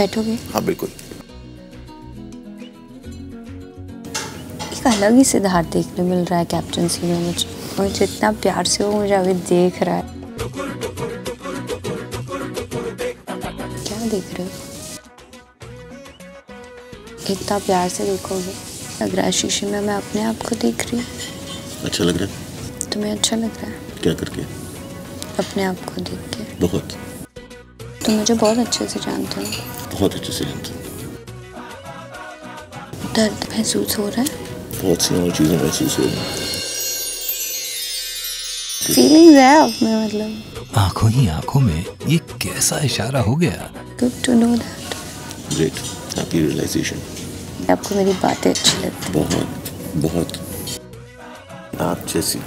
बैठोगे? हाँ बिल्कुल। एक अलग ही सिद्धार्थ देखने मिल रहा है कैप्टनसी में मुझे। मुझे इतना प्यार से वो मुझे अभी देख रहा है। क्या देख रहे हो? इतना प्यार से देखोगे? लग रहा है शीशे में मैं अपने आप को देख रही हूँ। अच्छा लग रहा है? तुम्हें अच्छा लग रहा है? क्या करके? अपने आप को देख के। बहुत। तुम मुझे बहुत अच्छे से जानते हो। बहुत अच्छे से जानता हूँ। दर्द महसूस हो रहा है? बहुत सी और चीज़ें महसूस हो रही हैं। फीलिंग्स है अब में मतलब। आँखों ही आँखों में ये कैसा इशारा हो गया? Good to know that great happy realization आपको मेरी बातें अच्छी लगती बहुत बहुत। आप जैसी।